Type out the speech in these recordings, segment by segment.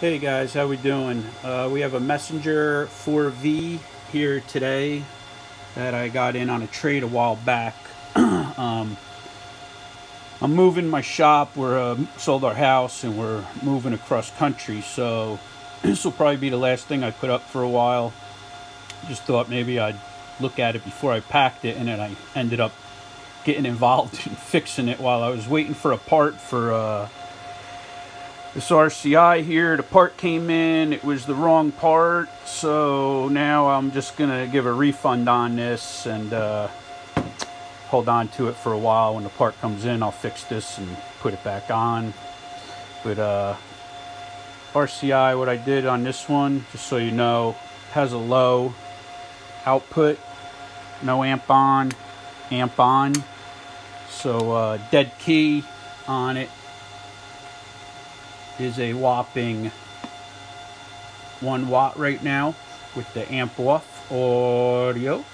Hey guys, how we doing? Uh, we have a Messenger 4V here today that I got in on a trade a while back. um, I'm moving my shop. We're uh, sold our house and we're moving across country, so this will probably be the last thing I put up for a while. Just thought maybe I'd look at it before I packed it, and then I ended up getting involved in fixing it while I was waiting for a part for. Uh, this RCI here, the part came in, it was the wrong part, so now I'm just going to give a refund on this and uh, hold on to it for a while. When the part comes in, I'll fix this and put it back on. But uh, RCI, what I did on this one, just so you know, has a low output, no amp on, amp on. So uh, dead key on it is a whopping 1 watt right now with the amp off. Audio.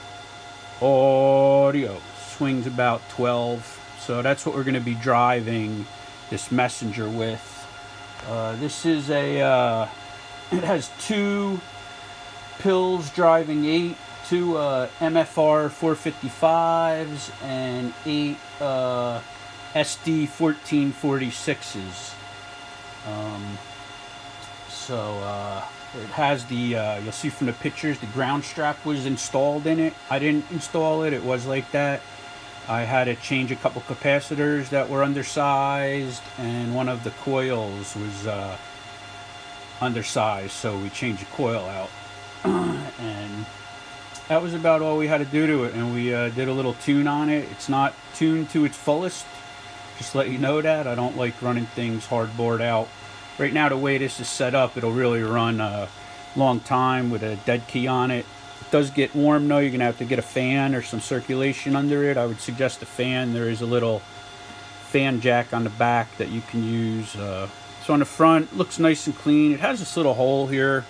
Audio. Swings about 12. So that's what we're going to be driving this messenger with. Uh, this is a, uh, it has two pills driving 8, two uh, MFR 455s, and eight uh, SD 1446s. Um, so uh, it has the, uh, you'll see from the pictures, the ground strap was installed in it. I didn't install it, it was like that. I had to change a couple capacitors that were undersized, and one of the coils was uh, undersized, so we changed the coil out. and that was about all we had to do to it, and we uh, did a little tune on it. It's not tuned to its fullest, just let you know that. I don't like running things hardboard out. Right now, the way this is set up, it'll really run a long time with a dead key on it. It does get warm though. You're going to have to get a fan or some circulation under it. I would suggest a fan. There is a little fan jack on the back that you can use. Uh, so on the front, looks nice and clean. It has this little hole here.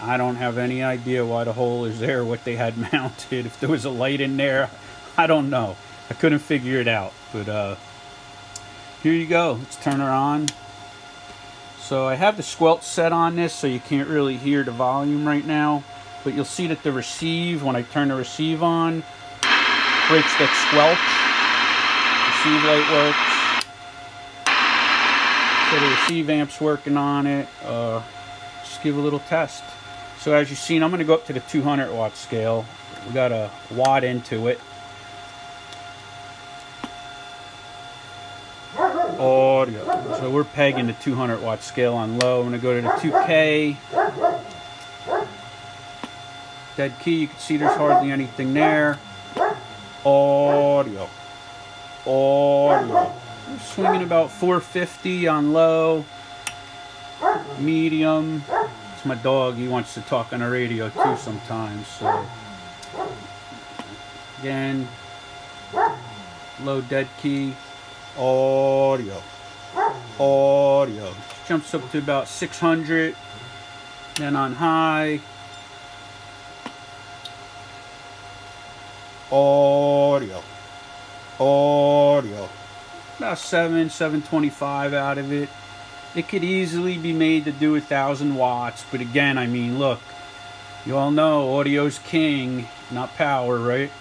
I don't have any idea why the hole is there, what they had mounted. If there was a light in there, I don't know. I couldn't figure it out. But uh, here you go. Let's turn her on. So I have the squelch set on this so you can't really hear the volume right now. But you'll see that the receive, when I turn the receive on, breaks that squelch. Receive light works. So the receive amp's working on it. Uh, just give a little test. So as you've seen, I'm going to go up to the 200 watt scale. We got a watt into it. Audio. So we're pegging the 200 watt scale on low. I'm going to go to the 2K. Dead key, you can see there's hardly anything there. Audio. Audio. We're swinging about 450 on low. Medium. It's my dog. He wants to talk on the radio too sometimes. So again, low dead key audio audio jumps up to about 600 then on high. Audio audio about 7 725 out of it. It could easily be made to do a thousand watts but again I mean look you all know audio's king not power right?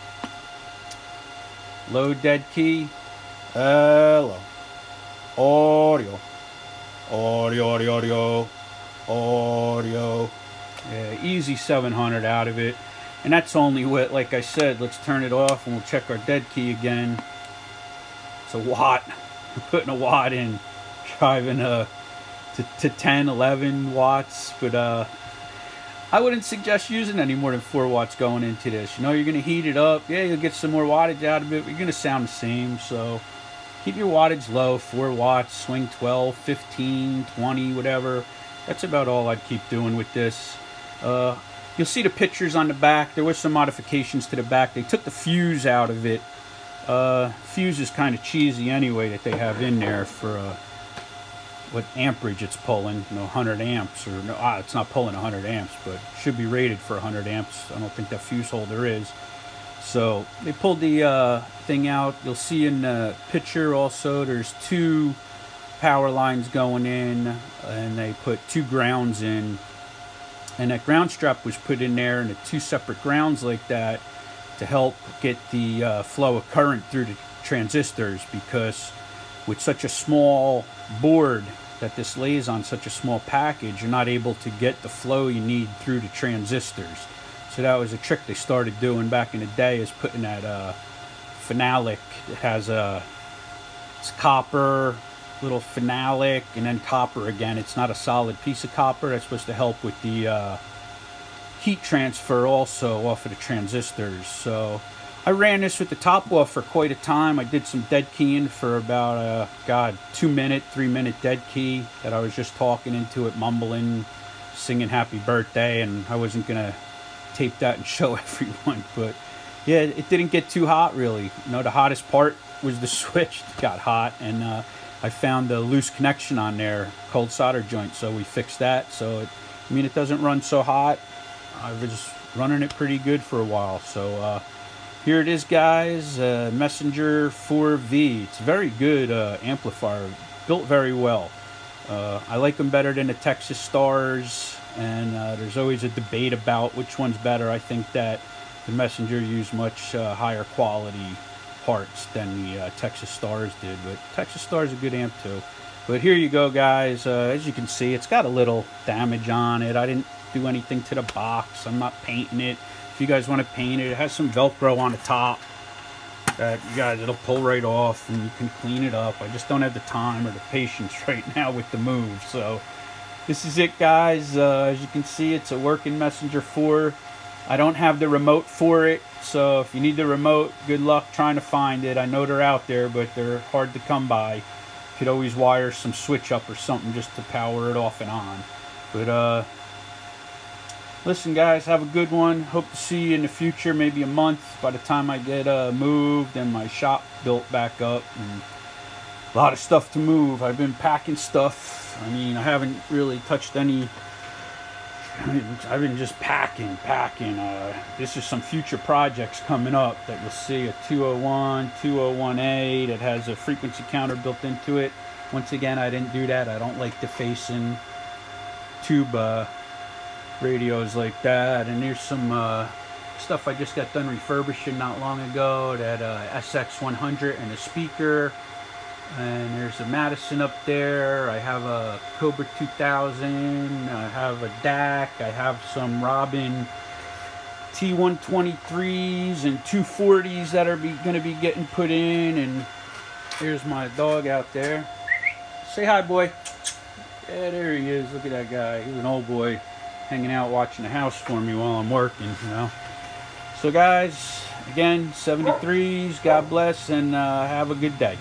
Low dead key Hello. Audio. Audio, audio, audio. Audio. Yeah, easy 700 out of it. And that's only with, like I said, let's turn it off and we'll check our dead key again. It's a watt. I'm putting a watt in, driving uh, to, to 10, 11 watts. But uh, I wouldn't suggest using any more than 4 watts going into this. You know, you're going to heat it up. Yeah, you'll get some more wattage out of it, but you're going to sound the same. So keep your wattage low 4 watts swing 12 15 20 whatever. That's about all I'd keep doing with this. Uh, you'll see the pictures on the back. There was some modifications to the back. They took the fuse out of it. Uh, fuse is kind of cheesy anyway that they have in there for uh, what amperage it's pulling you know 100 amps or no ah, it's not pulling 100 amps but should be rated for 100 amps. I don't think that fuse holder is so they pulled the uh, thing out. You'll see in the picture also there's two power lines going in, and they put two grounds in. And that ground strap was put in there, and the two separate grounds like that to help get the uh, flow of current through the transistors because with such a small board that this lays on such a small package, you're not able to get the flow you need through the transistors. So that was a trick they started doing back in the day is putting that uh, phenolic. It has a it's copper, little phenolic, and then copper again. It's not a solid piece of copper. That's supposed to help with the uh, heat transfer also off of the transistors. So I ran this with the top off for quite a time. I did some dead keying for about, uh, God, two minute, three minute dead key that I was just talking into it, mumbling, singing happy birthday, and I wasn't going to tape that and show everyone. But yeah, it didn't get too hot really. You know, the hottest part was the switch it got hot, and uh, I found the loose connection on there, cold solder joint, so we fixed that. So, it, I mean, it doesn't run so hot. I was running it pretty good for a while, so uh, here it is, guys. Uh, Messenger 4V. It's very good uh, amplifier, built very well. Uh, I like them better than the Texas Stars, and uh, there's always a debate about which one's better. I think that the Messenger used much uh, higher quality parts than the uh, Texas Stars did, but Texas Stars is a good amp too. But here you go, guys. as you can see, it's got a little damage on it. I didn't do anything to the box. I'm not painting it. If you guys want to paint it, it has some Velcro on the top that you guys, it'll pull right off and you can clean it up. I just don't have the time or the patience right now with the move. So this is it, guys. Uh, as you can see, it's a working Messenger 4. I don't have the remote for it, so if you need the remote, good luck trying to find it. I know they're out there, but they're hard to come by. Could always wire some switch up or something just to power it off and on. But uh, listen guys have a good one hope to see you in the future maybe a month by the time i get uh, moved and my shop built back up and a lot of stuff to move i've been packing stuff i mean i haven't really touched any i've been just packing packing uh, this is some future projects coming up that you'll see a 201 201a that has a frequency counter built into it once again i didn't do that i don't like defacing facing tube uh, radios like that. And here's some uh, stuff I just got done refurbishing not long ago. That uh, SX100 and a speaker. And there's a Madison up there. I have a Cobra 2000. I have a DAC. I have some Robyn T123s and 240s that are going to be getting put in. And here's my dog out there. Say hi, boy. Yeah, there he is. Look at that guy. He's an old boy hanging out watching the house for me while I'm working, you know. So guys, again, 73s, God bless, and uh, have a good day.